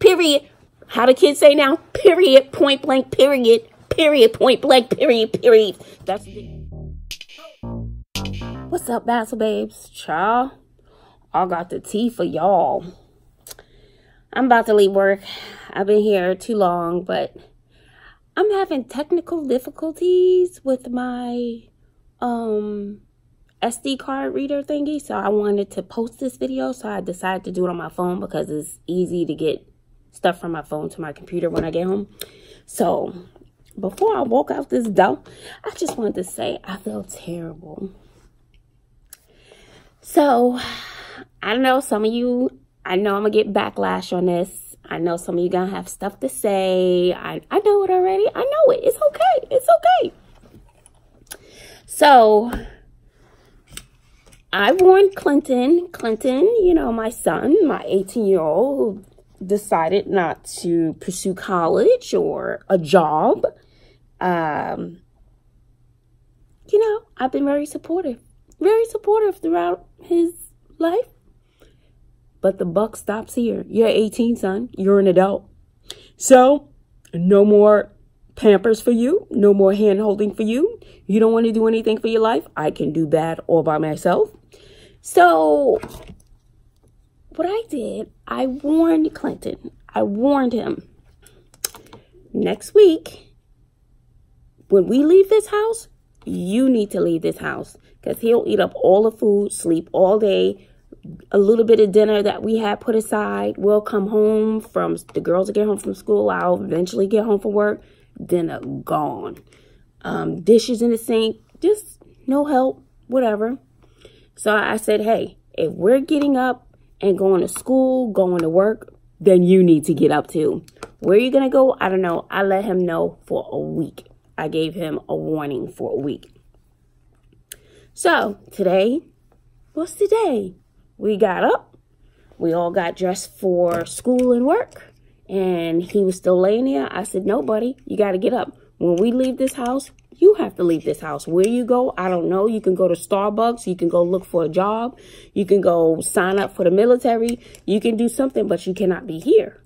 Period. How do kids say now? Period. Point blank. Period. Period. Point blank. Period. Period. That's. What's up, Bazzle Babes? Child, I got the tea for y'all. I'm about to leave work. I've been here too long, but I'm having technical difficulties with my um SD card reader thingy. So I wanted to post this video. So I decided to do it on my phone because it's easy to get stuff from my phone to my computer when I get home. So before I walk out this door, I just wanted to say I feel terrible. So, I don't know some of you, I know I'm going to get backlash on this. I know some of you going to have stuff to say. I, I know it already. I know it. It's okay. It's okay. So, I warned Clinton, Clinton, you know, my son, my 18 year old, decided not to pursue college or a job. Um, you know, I've been very supportive very supportive throughout his life. But the buck stops here. You're 18, son. You're an adult. So, no more pampers for you. No more hand holding for you. You don't want to do anything for your life. I can do that all by myself. So, what I did, I warned Clinton. I warned him. Next week, when we leave this house, you need to leave this house because he'll eat up all the food, sleep all day. A little bit of dinner that we had put aside. We'll come home from the girls will get home from school. I'll eventually get home from work. Dinner gone. Um, dishes in the sink. Just no help. Whatever. So I said, hey, if we're getting up and going to school, going to work, then you need to get up too. Where are you going to go? I don't know. I let him know for a week. I gave him a warning for a week. So today, what's today? We got up, we all got dressed for school and work, and he was still laying there. I said, No, buddy, you got to get up. When we leave this house, you have to leave this house. Where you go, I don't know. You can go to Starbucks. You can go look for a job. You can go sign up for the military. You can do something, but you cannot be here.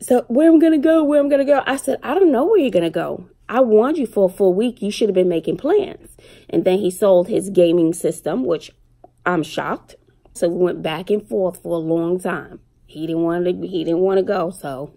So where am I'm going to go, where I'm going to go. I said, I don't know where you're going to go. I warned you for a full week. You should have been making plans. And then he sold his gaming system, which I'm shocked. So we went back and forth for a long time. He didn't want to. He didn't want to go. So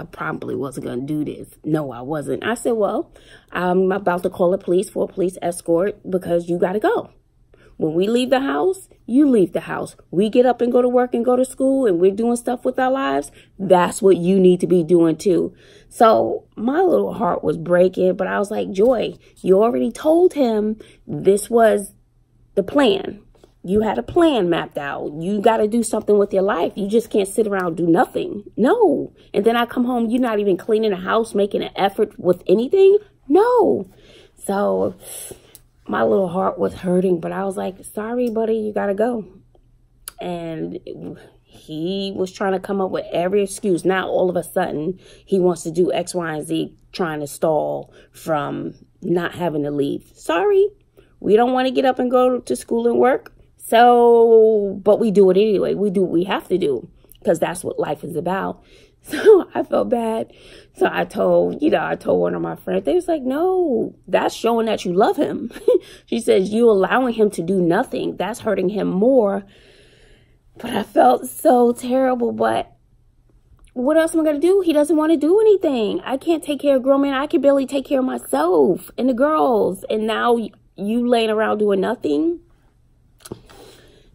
I probably wasn't going to do this. No, I wasn't. I said, well, I'm about to call the police for a police escort because you got to go. When we leave the house, you leave the house. We get up and go to work and go to school and we're doing stuff with our lives. That's what you need to be doing too. So my little heart was breaking, but I was like, Joy, you already told him this was the plan. You had a plan mapped out. You got to do something with your life. You just can't sit around do nothing. No. And then I come home, you're not even cleaning the house, making an effort with anything. No. So my little heart was hurting, but I was like, sorry, buddy, you got to go. And he was trying to come up with every excuse. Now, all of a sudden, he wants to do X, Y, and Z, trying to stall from not having to leave. Sorry, we don't want to get up and go to school and work. So, but we do it anyway. We do what we have to do because that's what life is about. So I felt bad. So I told, you know, I told one of my friends, they was like, no, that's showing that you love him. she says, you allowing him to do nothing. That's hurting him more. But I felt so terrible. But what else am I going to do? He doesn't want to do anything. I can't take care of grown men. I can barely take care of myself and the girls. And now you laying around doing nothing.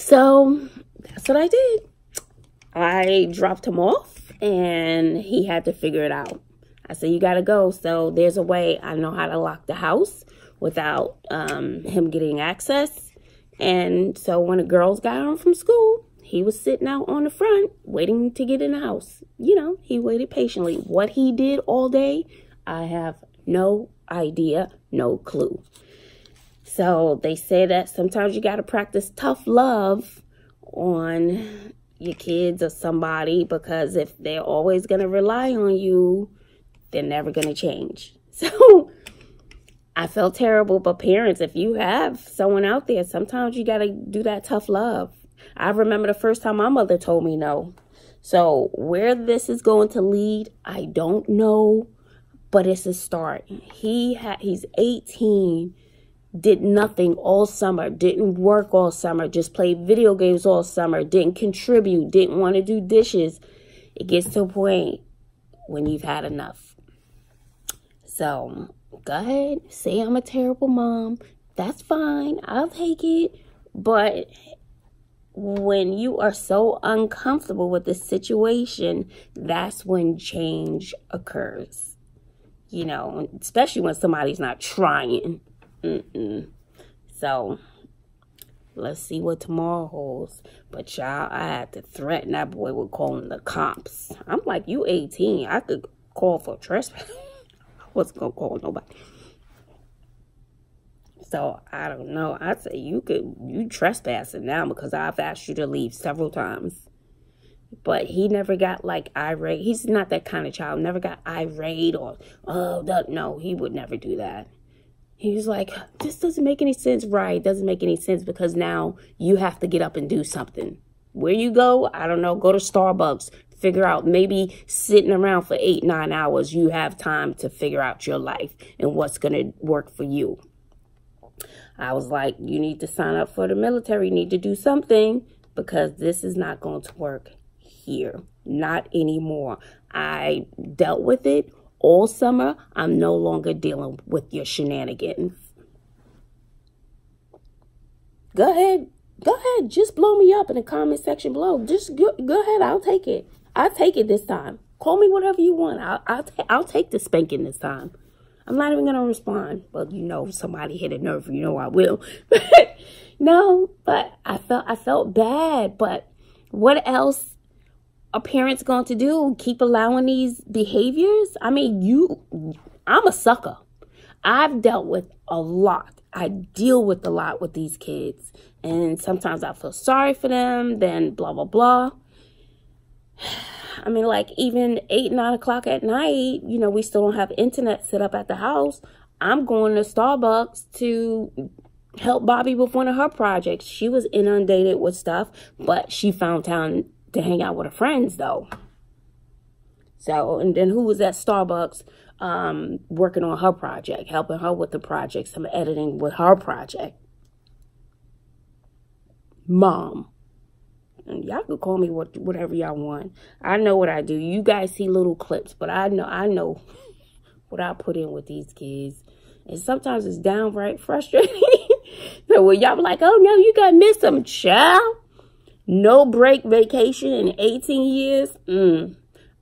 So that's what I did. I dropped him off and he had to figure it out. I said, You got to go. So there's a way I know how to lock the house without um, him getting access. And so when the girls got home from school, he was sitting out on the front waiting to get in the house. You know, he waited patiently. What he did all day, I have no idea, no clue. So they say that sometimes you got to practice tough love on your kids or somebody because if they're always going to rely on you, they're never going to change. So I felt terrible, but parents, if you have someone out there, sometimes you got to do that tough love. I remember the first time my mother told me no. So where this is going to lead, I don't know, but it's a start. He had he's 18, did nothing all summer, didn't work all summer, just played video games all summer, didn't contribute, didn't want to do dishes. It gets to a point when you've had enough. So go ahead, say I'm a terrible mom. That's fine. I'll take it. But when you are so uncomfortable with the situation, that's when change occurs. You know, especially when somebody's not trying. Mm-mm. So, let's see what tomorrow holds. But y'all, I had to threaten that boy with calling the cops. I'm like, you 18. I could call for trespass. I wasn't to call nobody. So I don't know. I'd say you could you trespassing now because I've asked you to leave several times. But he never got like irate. He's not that kind of child. Never got irate or oh no, he would never do that. He was like, this doesn't make any sense, right? Doesn't make any sense because now you have to get up and do something. Where you go, I don't know, go to Starbucks, figure out maybe sitting around for eight, nine hours, you have time to figure out your life and what's going to work for you. I was like, you need to sign up for the military, you need to do something because this is not going to work here. Not anymore. I dealt with it all summer. I'm no longer dealing with your shenanigans. Go ahead. Go ahead. Just blow me up in the comment section below. Just go, go ahead. I'll take it. I'll take it this time. Call me whatever you want. I'll, I'll, I'll take the spanking this time. I'm not even gonna respond. But you know, somebody hit a nerve. You know I will. no, but I felt I felt bad. But what else are parents going to do? Keep allowing these behaviors? I mean, you. I'm a sucker. I've dealt with a lot. I deal with a lot with these kids, and sometimes I feel sorry for them. Then blah blah blah. I mean, like even eight, nine o'clock at night, you know, we still don't have internet set up at the house. I'm going to Starbucks to help Bobby with one of her projects. She was inundated with stuff, but she found time to hang out with her friends though. So, and then who was at Starbucks um, working on her project, helping her with the project, some editing with her project? Mom. And y'all can call me what whatever y'all want. I know what I do. You guys see little clips, but I know I know what I put in with these kids. And sometimes it's downright frustrating. so when y'all be like, oh no, you got miss some child. No break vacation in 18 years. Mm,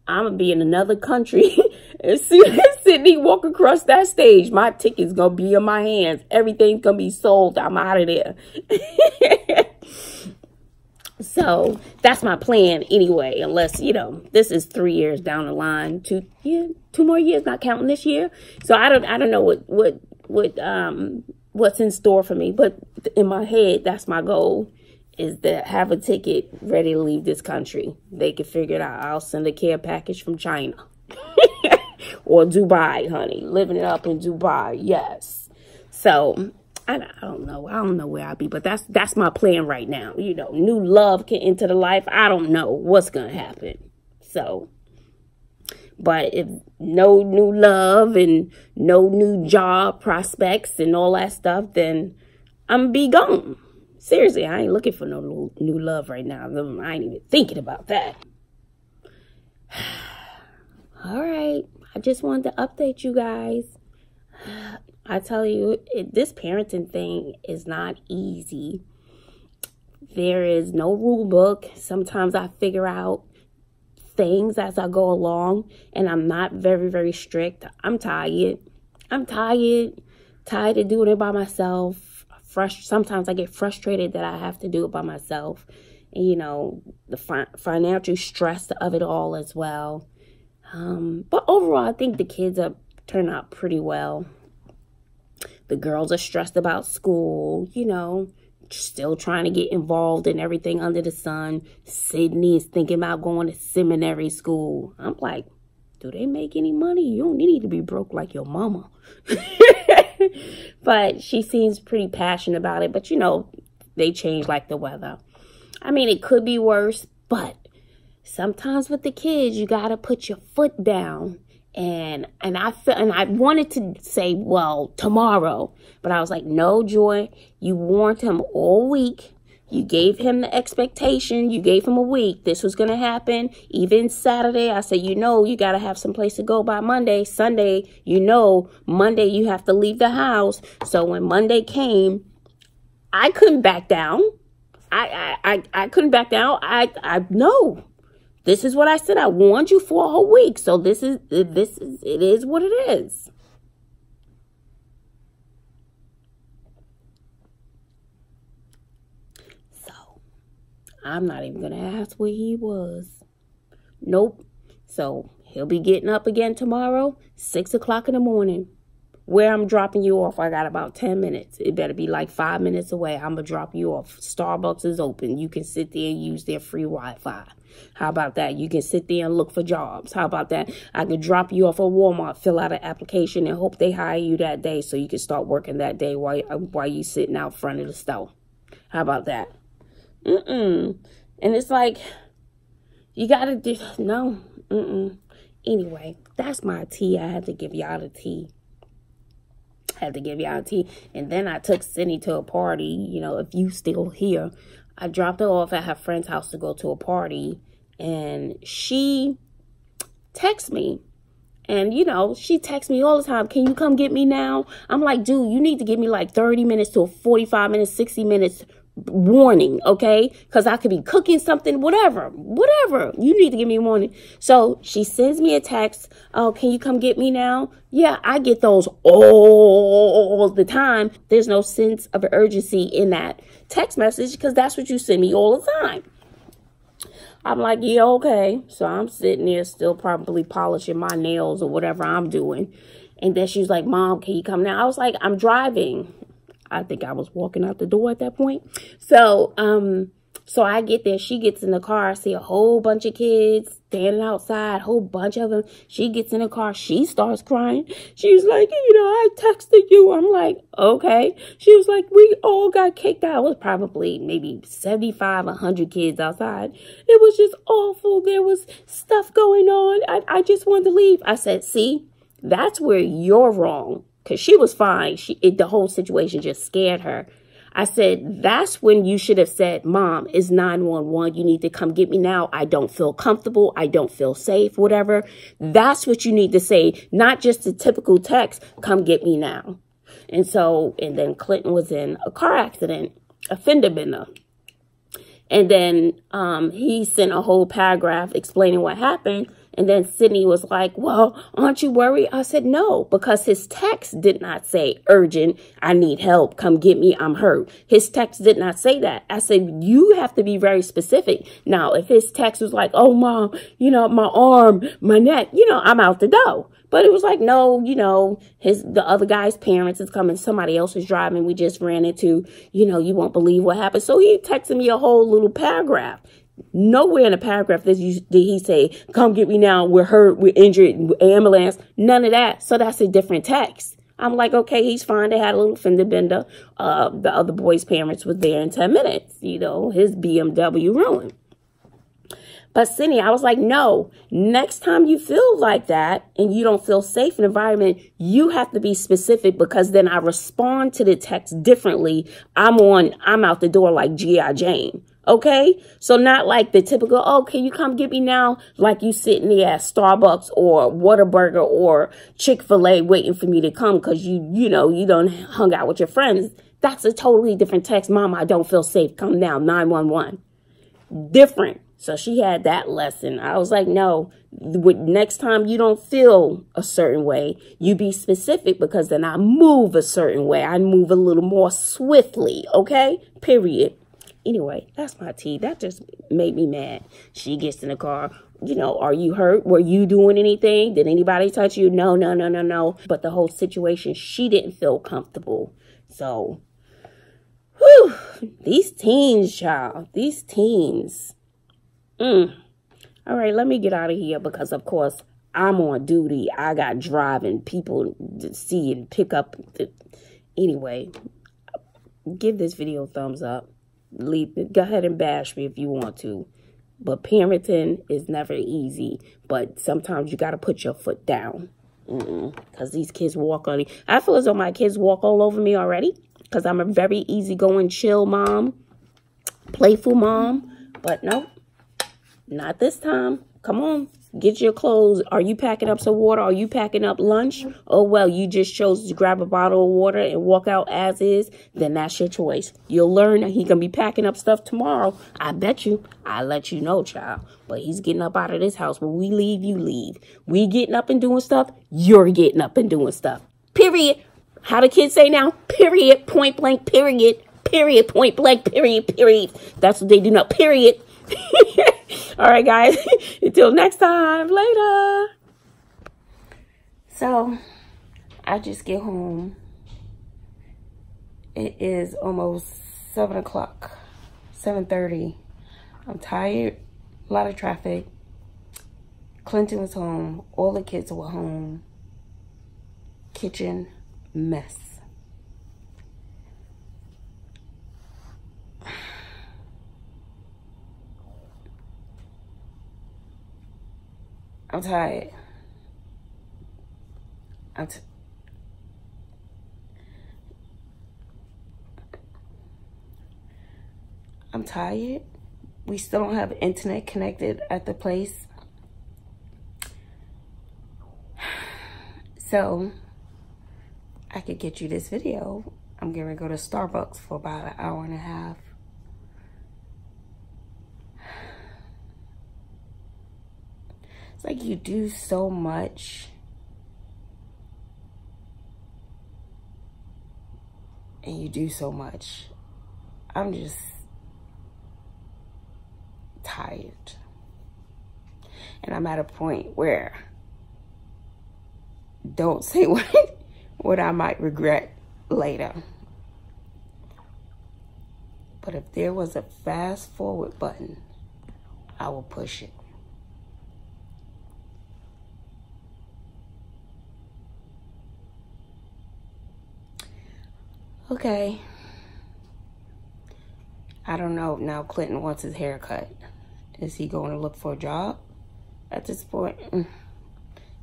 I'm gonna be in another country. as soon as Sydney walk across that stage, my ticket's gonna be in my hands. Everything's gonna be sold. I'm out of there. So that's my plan anyway, unless, you know, this is three years down the line, two yeah, two more years, not counting this year. So I don't I don't know what what what um what's in store for me. But in my head, that's my goal is to have a ticket ready to leave this country. They can figure it out. I'll send a care package from China. or Dubai, honey. Living it up in Dubai, yes. So I, don't know. I don't know where I'll be, but that's that's my plan right now. You know, new love can enter the life. I don't know what's gonna happen. So, but if no new love and no new job prospects and all that stuff, then I'm be gone. Seriously, I ain't looking for no new, love right now. I ain't even thinking about that. all right, I just wanted to update you guys. I tell you, it, this parenting thing is not easy. There is no rule book. Sometimes I figure out things as I go along, and I'm not very, very strict. I'm tired. I'm tired. Tired of doing it by myself. Frust- Sometimes I get frustrated that I have to do it by myself. And, you know, the fi- financial stress of it all as well. Um, but overall, I think the kids are turn out pretty well. The girls are stressed about school, you know, still trying to get involved in everything under the sun. Sydney is thinking about going to seminary school. I'm like, do they make any money? You don't need to be broke like your mama. but she seems pretty passionate about it. But you know, they change like the weather. I mean, it could be worse, but sometimes with the kids, you got to put your foot down. And, and I felt, and I wanted to say, well, tomorrow, but I was like, no, Joy, you warned him all week. You gave him the expectation. You gave him a week. This was going to happen. Even Saturday, I said, you know, you got to have some place to go by Monday. Sunday, you know, Monday, you have to leave the house. So when Monday came, I couldn't back down. I, I, I, I couldn't back down. I, I, no, this is what I said. I warned you for a whole week. So this is, this is, it is what it is. So I'm not even going to ask where he was. Nope. So he'll be getting up again tomorrow, six o'clock in the morning where I'm dropping you off, I got about 10 minutes. It better be like five minutes away. I'm going to drop you off. Starbucks is open. You can sit there and use their free Wi-Fi. How about that? You can sit there and look for jobs. How about that? I can drop you off at Walmart, fill out an application, and hope they hire you that day so you can start working that day while, while you sitting out front of the store. How about that? Mm-mm. And it's like, you got to do, no. Mm-mm. Anyway, that's my tea. I had to give y'all the tea I had to give y'all tea. And then I took Cindy to a party. You know, if you still here, I dropped her off at her friend's house to go to a party. And she texted me. And, you know, she texts me all the time. Can you come get me now? I'm like, dude, you need to give me like 30 minutes to 45 minutes, 60 minutes warning, okay? Because I could be cooking something, whatever, whatever. You need to give me a warning. So she sends me a text. Oh, can you come get me now? Yeah, I get those all the time. There's no sense of urgency in that text message because that's what you send me all the time. I'm like, yeah, okay. So I'm sitting there still probably polishing my nails or whatever I'm doing. And then she's like, Mom, can you come now? I was like, I'm driving. I think I was walking out the door at that point. So, um, so I get there. She gets in the car. I see a whole bunch of kids standing outside, whole bunch of them. She gets in the car. She starts crying. She's like, you know, I texted you. I'm like, okay. She was like, we all got kicked out. It was probably maybe 75, 100 kids outside. It was just awful. There was stuff going on. I, I just wanted to leave. I said, see, that's where you're wrong because she was fine. She it, the whole situation just scared her. I said, that's when you should have said, Mom, is 911. You need to come get me now. I don't feel comfortable. I don't feel safe, whatever. That's what you need to say, not just a typical text, come get me now. And so, and then Clinton was in a car accident, a fender bender. And then um, he sent a whole paragraph explaining what happened. And then Sydney was like, well, aren't you worried? I said, no, because his text did not say urgent. I need help. Come get me. I'm hurt. His text did not say that. I said, you have to be very specific. Now, if his text was like, oh, mom, you know, my arm, my neck, you know, I'm out the door. But it was like, no, you know, his the other guy's parents is coming, somebody else is driving. We just ran into, you know, you won't believe what happened. So he texted me a whole little paragraph. Nowhere in the paragraph did, you, did he say, come get me now, we're hurt, we're injured, ambulance. None of that. So that's a different text. I'm like, okay, he's fine. They had a little fender bender. Uh, the other boy's parents was there in 10 minutes. You know, his BMW ruined. But Cindy, I was like, no, next time you feel like that and you don't feel safe in environment, you have to be specific because then I respond to the text differently. I'm on, I'm out the door like G.I. Jane. Okay. So not like the typical, oh, can you come get me now? Like you sitting there at Starbucks or Whataburger or Chick-fil-A waiting for me to come because you, you know, you don't hung out with your friends. That's a totally different text. Mom, I don't feel safe. Come now. 911. Different. So she had that lesson. I was like, no, next time you don't feel a certain way, you be specific because then I move a certain way. I move a little more swiftly. Okay. Period. Anyway, that's my tea. That just made me mad. She gets in the car. You know, are you hurt? Were you doing anything? Did anybody touch you? No, no, no, no, no. But the whole situation, she didn't feel comfortable. So, whew, these teens, child, these teens. Mm. All right, let me get out of here because, of course, I'm on duty. I got driving people to see and pick up. Anyway, give this video a thumbs up leave go ahead and bash me if you want to But parenting is never easy. But sometimes you got to put your foot down. Because these kids walk on me. I feel as though my kids walk all over me already. Because I'm a very easygoing, chill mom. Playful mom. But no, not this time. Come on. Get your clothes. Are you packing up some water? Are you packing up lunch? Mm-hmm. Oh, well, you just chose to grab a bottle of water and walk out as is. Then that's your choice. You'll learn that he going to be packing up stuff tomorrow. I bet you. I let you know, child. But he's getting up out of this house. When we leave, you leave. We getting up and doing stuff. You're getting up and doing stuff. Period. How the kids say now? Period. Point blank. Period. Period. Point blank. Period. Period. That's what they do now. Period. All right, guys. Until next time. Later. So, I just get home. It is almost 7 o'clock. 7.30. I'm tired. A lot of traffic. Clinton was home. All the kids were home. Kitchen mess. I'm tired. I'm t I'm tired. We still don't have internet connected at the place. So, I could get you this video. I'm to go to Starbucks for about an hour and a half. It's like you do so much. And you do so much. I'm just tired. And I'm at a point where don't say what what I might regret later. But if there was a fast forward button, I will push it. Okay. I don't know. Now Clinton wants his hair cut. Is he going to look for a job at this point? Mm.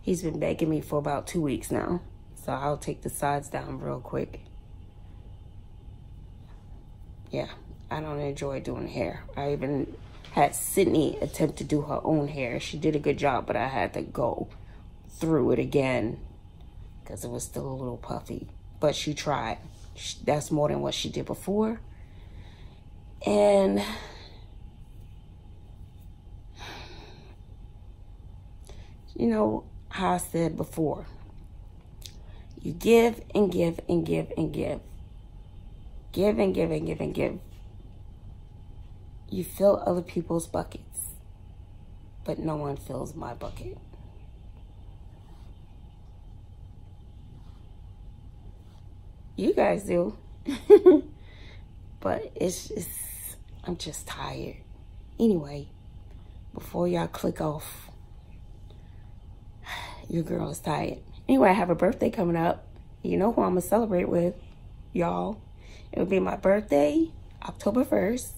He's been begging me for about two weeks now. So I'll take the sides down real quick. Yeah, I don't enjoy doing hair. I even had Sydney attempt to do her own hair. She did a good job, but I had to go through it again because it was still a little puffy. But she tried that's more than what she did before. And you know how I said before, you give and give and give and give. Give and give and give and give. You fill other people's buckets, but no one fills my bucket. You guys do. but it's just, I'm just tired. Anyway, before y'all click off, your girl is tired. Anyway, I have a birthday coming up. You know who I'm going to celebrate with, y'all. It'll be my birthday, October 1st.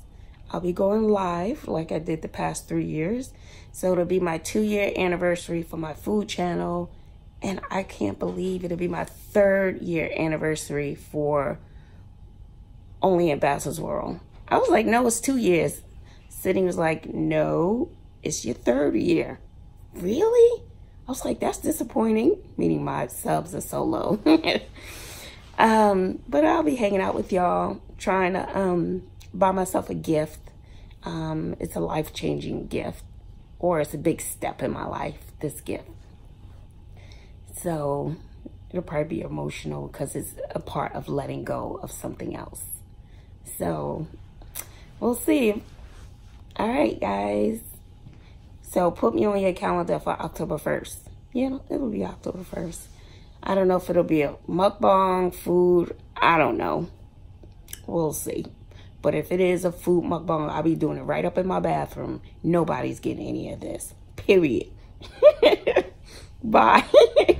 I'll be going live like I did the past three years. So it'll be my two year anniversary for my food channel and I can't believe it'll be my third year anniversary for Only In Bazzle's World. I was like, no, it's two years. Sydney was like, no, it's your third year. Really? I was like, that's disappointing, meaning my subs are so low. um, but I'll be hanging out with y'all, trying to um, buy myself a gift. Um, it's a life-changing gift, or it's a big step in my life, this gift. So it'll probably be emotional because it's a part of letting go of something else. So we'll see. All right, guys. So put me on your calendar for October 1st. Yeah, it'll be October 1st. I don't know if it'll be a mukbang, food. I don't know. We'll see. But if it is a food mukbang, I'll be doing it right up in my bathroom. Nobody's getting any of this. Period. Bye.